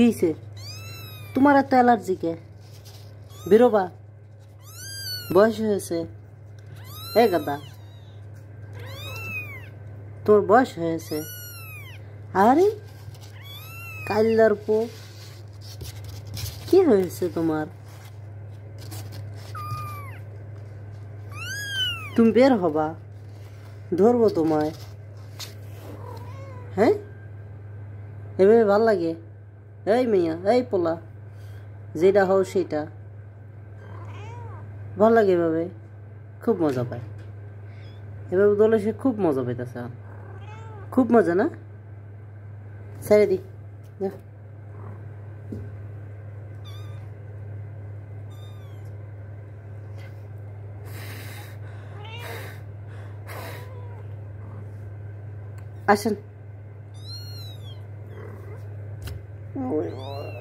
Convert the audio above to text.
কিছে তোমার এত অ্যালার্জি কে? বেরোবা। বয়স হয়েছে। এ গাদা। তোর বয়স হয়েছে। আরে কাল্লার পো। কি হয়েছে তোমার? তুমি বের হবা। ধরবো তোমায়। হ্যাঁ? এভাবে ভালো লাগে? এই মেয়া, এই পোলা। যেটা হও সেটা। ভালো লাগে এভাবে। খুব মজা পায়। এভাবে দলে সে খুব মজা পেতেছে খুব মজা না? ছেড়ে দি। আসেন। Oh.